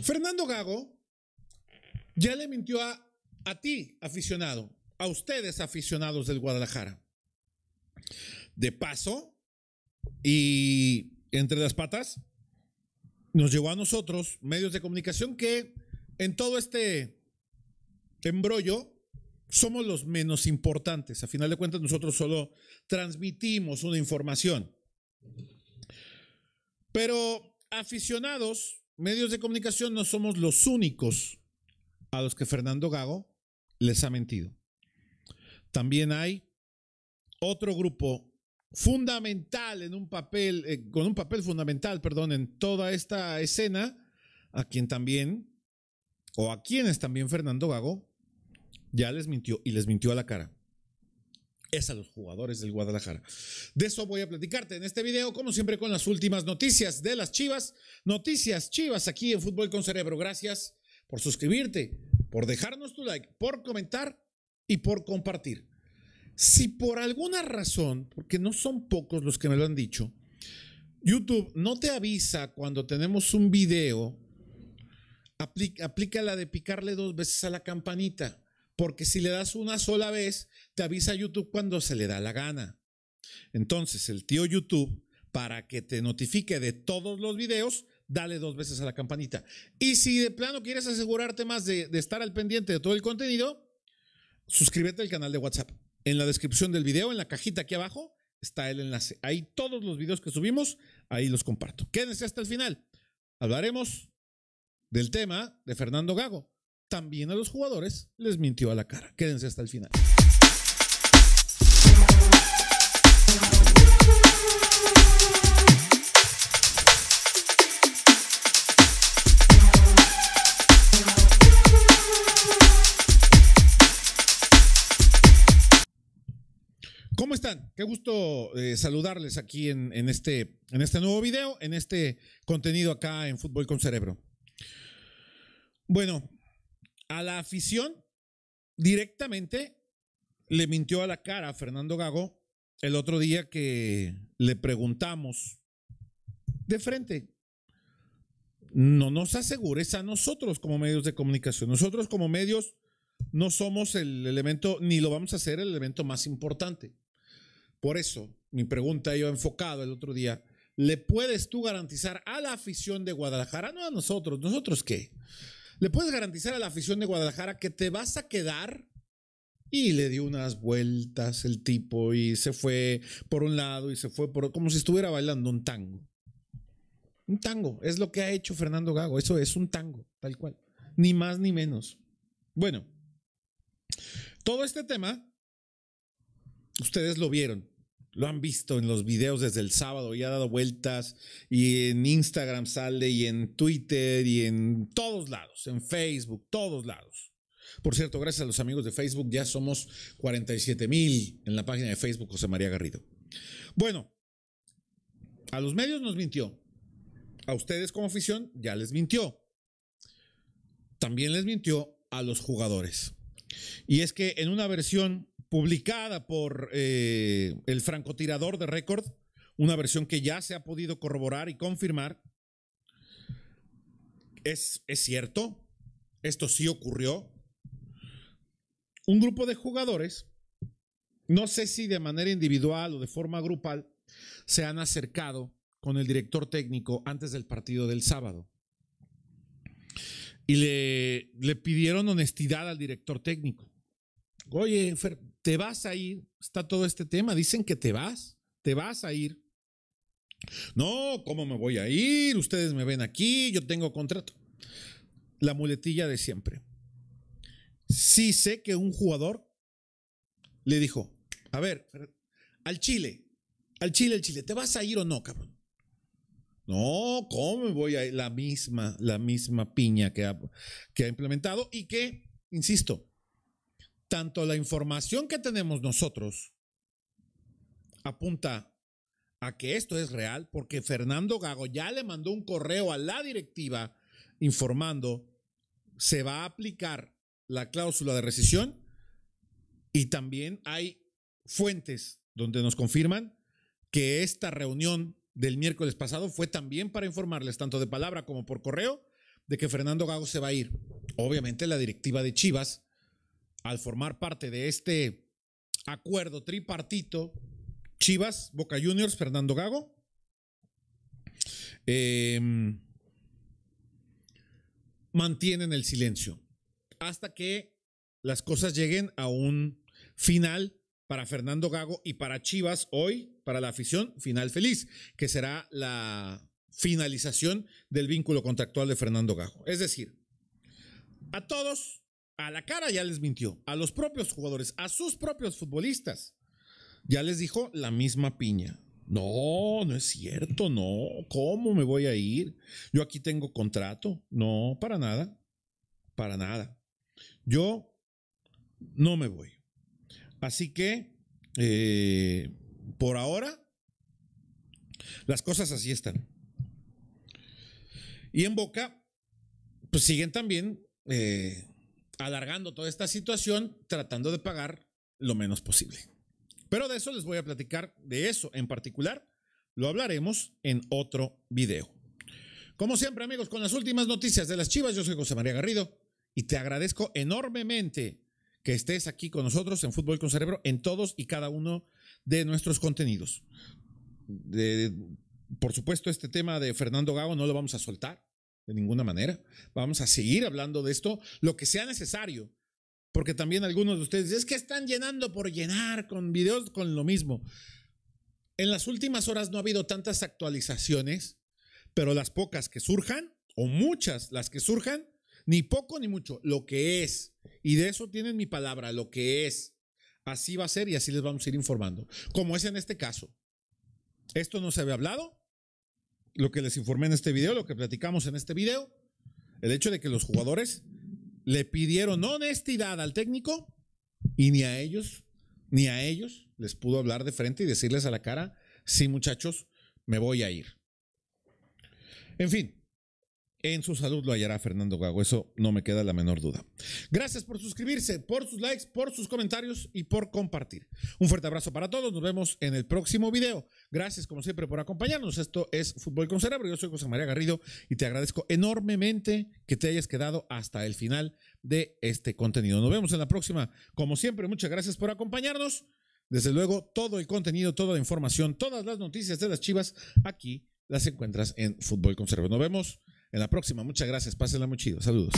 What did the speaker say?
Fernando Gago ya le mintió a, a ti, aficionado, a ustedes, aficionados del Guadalajara. De paso, y entre las patas, nos llevó a nosotros, medios de comunicación, que en todo este embrollo somos los menos importantes. A final de cuentas, nosotros solo transmitimos una información. Pero aficionados, medios de comunicación, no somos los únicos a los que Fernando Gago les ha mentido. También hay otro grupo fundamental en un papel, eh, con un papel fundamental, perdón, en toda esta escena, a quien también, o a quienes también Fernando Gago ya les mintió y les mintió a la cara. Es a los jugadores del Guadalajara. De eso voy a platicarte en este video, como siempre, con las últimas noticias de las Chivas. Noticias Chivas aquí en Fútbol con Cerebro. Gracias por suscribirte, por dejarnos tu like, por comentar y por compartir. Si por alguna razón, porque no son pocos los que me lo han dicho, YouTube no te avisa cuando tenemos un video, aplica, la de picarle dos veces a la campanita, porque si le das una sola vez, te avisa YouTube cuando se le da la gana. Entonces, el tío YouTube, para que te notifique de todos los videos, dale dos veces a la campanita. Y si de plano quieres asegurarte más de, de estar al pendiente de todo el contenido, suscríbete al canal de WhatsApp. En la descripción del video, en la cajita aquí abajo, está el enlace. Ahí todos los videos que subimos, ahí los comparto. Quédense hasta el final. Hablaremos del tema de Fernando Gago. También a los jugadores les mintió a la cara. Quédense hasta el final. ¿Cómo están? Qué gusto eh, saludarles aquí en, este, en este nuevo video, en este contenido acá en Fútbol con Cerebro. Bueno, a la afición directamente le mintió a la cara a Fernando Gago el otro día que le preguntamos de frente. No nos asegures a nosotros como medios de comunicación. Nosotros como medios no somos el elemento, ni lo vamos a hacer el elemento más importante. Por eso, mi pregunta yo enfocado el otro día, ¿le puedes tú garantizar a la afición de Guadalajara, no a nosotros, nosotros qué? ¿Le puedes garantizar a la afición de Guadalajara que te vas a quedar? Y le dio unas vueltas el tipo y se fue por un lado y se fue por como si estuviera bailando un tango. Un tango, es lo que ha hecho Fernando Gago, eso es un tango, tal cual. Ni más ni menos. Bueno, todo este tema, ustedes lo vieron lo han visto en los videos desde el sábado y ha dado vueltas y en Instagram sale y en Twitter y en todos lados, en Facebook, todos lados. Por cierto, gracias a los amigos de Facebook ya somos 47 mil en la página de Facebook José María Garrido. Bueno, a los medios nos mintió. A ustedes como afición ya les mintió. También les mintió a los jugadores. Y es que en una versión publicada por eh, el francotirador de récord, una versión que ya se ha podido corroborar y confirmar. Es, es cierto, esto sí ocurrió. Un grupo de jugadores, no sé si de manera individual o de forma grupal, se han acercado con el director técnico antes del partido del sábado. Y le, le pidieron honestidad al director técnico. Oye, Fer, te vas a ir, está todo este tema, dicen que te vas, te vas a ir. No, ¿cómo me voy a ir? Ustedes me ven aquí, yo tengo contrato. La muletilla de siempre. Sí sé que un jugador le dijo, a ver, al Chile, al Chile, al Chile, ¿te vas a ir o no, cabrón? No, ¿cómo me voy a ir? La misma, la misma piña que que ha implementado y que, insisto, tanto la información que tenemos nosotros apunta a que esto es real, porque Fernando Gago ya le mandó un correo a la directiva informando se va a aplicar la cláusula de rescisión y también hay fuentes donde nos confirman que esta reunión del miércoles pasado fue también para informarles tanto de palabra como por correo de que Fernando Gago se va a ir. Obviamente la directiva de Chivas, al formar parte de este acuerdo tripartito, Chivas, Boca Juniors, Fernando Gago, em, mantienen el silencio hasta que las cosas lleguen a un final para Fernando Gago y para Chivas hoy, para la afición, final feliz, que será la finalización del vínculo contractual de Fernando Gago. Es decir, a todos, a la cara ya les mintió, a los propios jugadores, a sus propios futbolistas, ya les dijo la misma piña. No, no es cierto, no. ¿Cómo me voy a ir? Yo aquí tengo contrato. No, para nada. Para nada. Yo no me voy. Así que, eh, por ahora, las cosas así están. Y en Boca, pues siguen también eh, alargando toda esta situación, tratando de pagar lo menos posible. Pero de eso les voy a platicar, de eso en particular, lo hablaremos en otro video. Como siempre, amigos, con las últimas noticias de las Chivas, yo soy José María Garrido y te agradezco enormemente que estés aquí con nosotros en Fútbol con Cerebro en todos y cada uno de nuestros contenidos. Por supuesto, este tema de Fernando Gago no lo vamos a soltar de ninguna manera. Vamos a seguir hablando de esto, lo que sea necesario. Porque también algunos de ustedes es que están llenando por llenar con videos con lo mismo. En las últimas horas no ha habido tantas actualizaciones, pero las pocas que surjan, o muchas las que surjan, ni poco ni mucho, lo que es. Y de eso tienen mi palabra, lo que es. Así va a ser y así les vamos a ir informando. Como es en este caso. Esto no se había hablado, lo que les informé en este video, lo que platicamos en este video, el hecho de que los jugadores le pidieron honestidad al técnico y ni a ellos, ni a ellos les pudo hablar de frente y decirles a la cara, sí muchachos, me voy a ir. En fin, en su salud lo hallará Fernando Gago, eso no me queda la menor duda. Gracias por suscribirse, por sus likes, por sus comentarios y por compartir. Un fuerte abrazo para todos, nos vemos en el próximo video. Gracias como siempre por acompañarnos. Esto es Fútbol con Cerebro, yo soy José María Garrido y te agradezco enormemente que te hayas quedado hasta el final de este contenido. Nos vemos en la próxima. Como siempre, muchas gracias por acompañarnos. Desde luego, todo el contenido, toda la información, todas las noticias de las Chivas, aquí las encuentras en Fútbol con Cerebro. Nos vemos en la próxima. Muchas gracias. Pásenla muy chido. Saludos.